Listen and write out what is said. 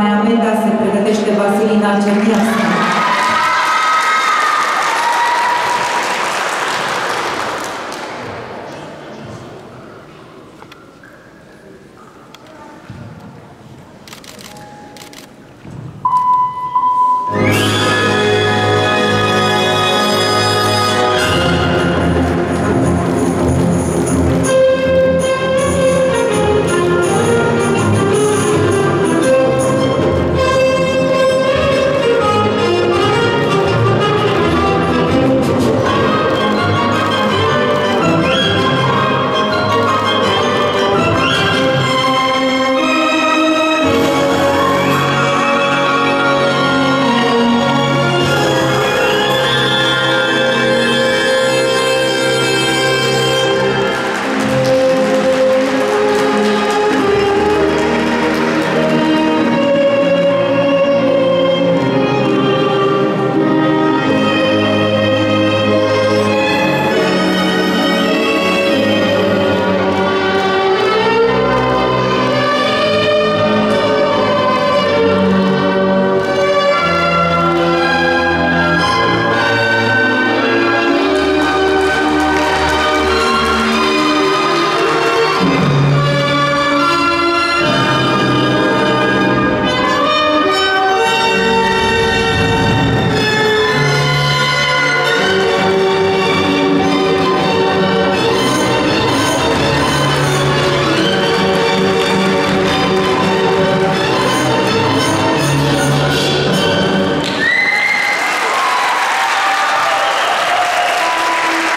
Mai amenda se pregătește Vasilina Cerniascu.